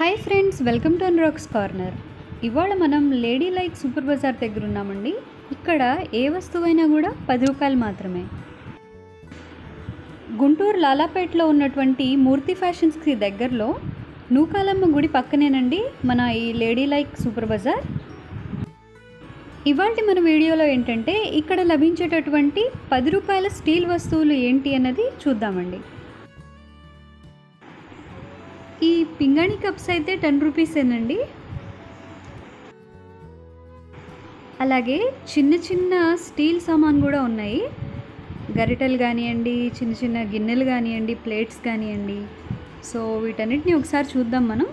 Hi friends welcome to అన్రాక్స్ corner. ఇవాళ మనం లేడీ లైక్ సూపర్ బజార్ దగ్గర ఉన్నామండి. ఇక్కడ ఏ వస్తువైనా కూడా పది రూపాయలు మాత్రమే. గుంటూరు లాలాపేటలో ఉన్నటువంటి మూర్తి ఫ్యాషన్స్కి దగ్గరలో నూకాలమ్మ గుడి పక్కనేనండి మన ఈ లేడీ లైక్ సూపర్ బజార్. ఇవాళ మన వీడియోలో ఏంటంటే ఇక్కడ లభించేటటువంటి పది రూపాయల స్టీల్ వస్తువులు ఏంటి అన్నది చూద్దామండి. ఈ పింగాణి కప్స్ అయితే టెన్ రూపీసేనండి అలాగే చిన్న చిన్న స్టీల్ సామాన్ కూడా ఉన్నాయి. గరిటలు కానివ్వండి చిన్న చిన్న గిన్నెలు కానివ్వండి ప్లేట్స్ కానివ్వండి. సో వీటన్నిటిని ఒకసారి చూద్దాం మనం.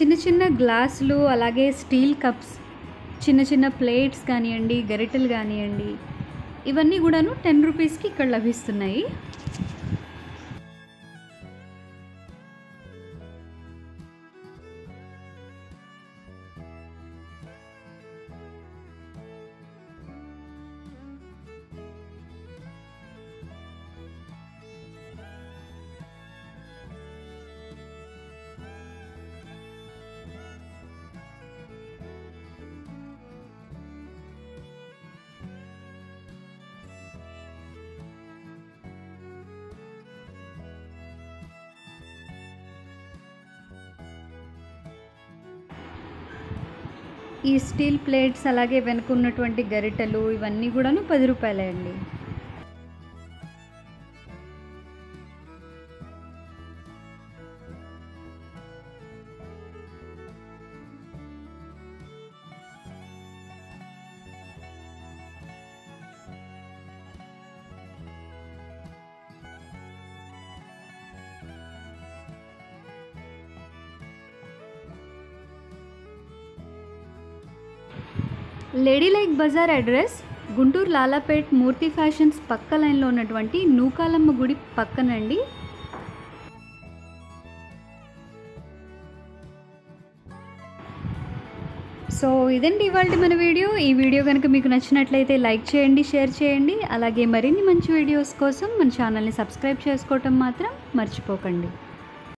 చిన్న చిన్న గ్లాసులు అలాగే స్టీల్ కప్స్ చిన్న చిన్న ప్లేట్స్ కానివ్వండి గరిటెలు కానివ్వండి ఇవన్నీ కూడాను టెన్ రూపీస్కి ఇక్కడ లభిస్తున్నాయి. ఈ స్టీల్ ప్లేట్స్ అలాగే వెనుక ఉన్నటువంటి గరిటెలు ఇవన్నీ కూడాను పది రూపాయలే అండి. Lady like bazaar address Guntur Lalapet Murthy fashions పక్క లైన్లో ఉన్నటువంటి నూకాలమ్మ గుడి పక్కనండి. సో ఇదండి ఇవాళ మన వీడియో. ఈ వీడియో కనుక మీకు నచ్చినట్లయితే లైక్ చేయండి షేర్ చేయండి. అలాగే మరిన్ని మంచి వీడియోస్ కోసం మన ఛానల్ని సబ్స్క్రైబ్ చేసుకోవటం మాత్రం మర్చిపోకండి.